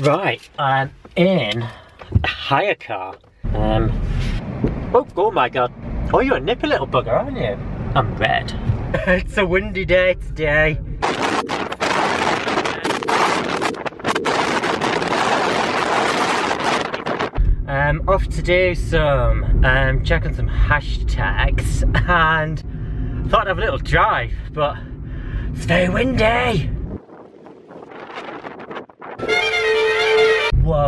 Right, I'm in a hire car. Um, oh, oh my god. Oh, you're a nippy little bugger, aren't you? I'm red. it's a windy day today. I'm off to do some, um, check on some hashtags and thought I'd have a little drive, but it's very windy.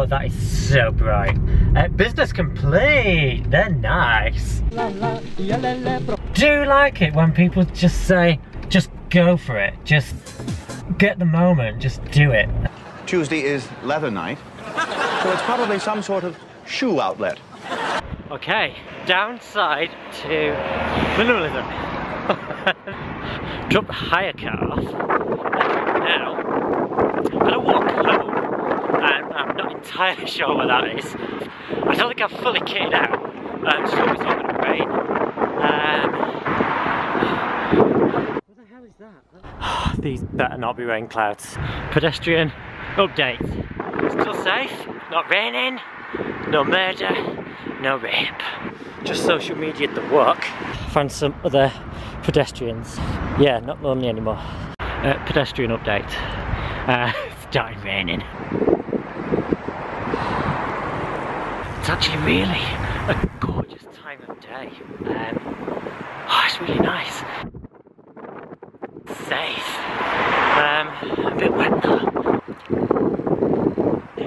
Whoa, that is so bright. Uh, business complete, they're nice. Do like it when people just say, just go for it, just get the moment, just do it. Tuesday is leather night, so it's probably some sort of shoe outlet. Okay, downside to minimalism. Drop the hire car off. Now, I'm gonna walk home. And I'm not entirely sure what that is. I don't think I'm fully kitted out. Um, so it's not gonna rain. Um, what the hell is that? These better not be rain clouds. Pedestrian update. Still safe, not raining, no murder, no rape. Just social media at the work. Found some other pedestrians. Yeah, not lonely anymore. Uh, pedestrian update. Uh, it's started raining. It's actually really a gorgeous time of day. Um, oh, it's really nice. Safe. Um, a bit wet though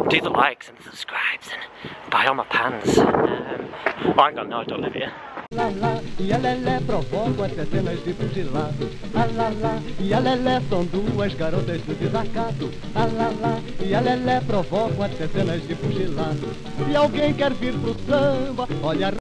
do the likes and the subscribes and buy all my pans. Um, oh, hang on, no, I don't live here. Lá, lá, e a Lelé provoca até cenas de pugilado. Ah, lá, lá, e a Lelé são duas garotas do desacato. Ah, lá, lá, e a Lelé provoca até cenas de pugilado. Se alguém quer vir pro samba, olha